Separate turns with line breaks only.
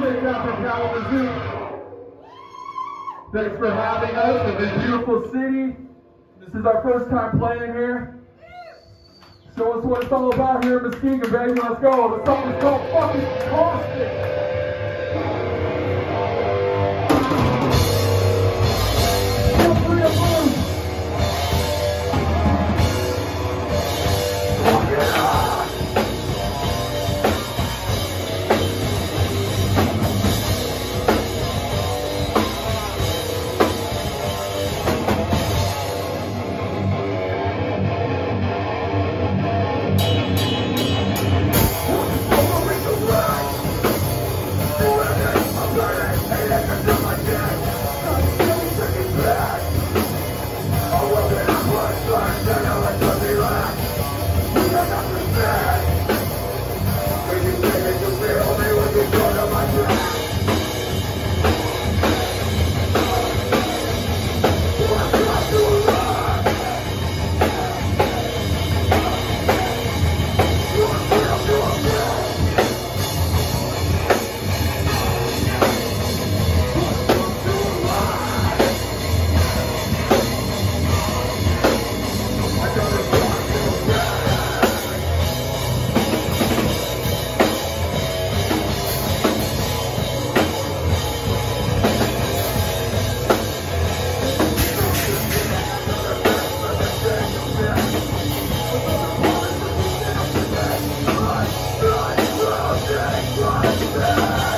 Kalamazoo. Thanks for having us in this beautiful city. This is our first time playing here. Show us what it's all about here in Muskegon, baby. Let's go. The song is called Fucking Caustic. Thank you.